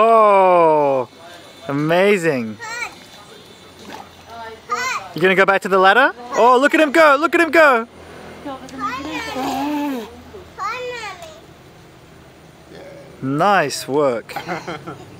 Oh, amazing. You gonna go back to the ladder? Oh, look at him go, look at him go. Nice work.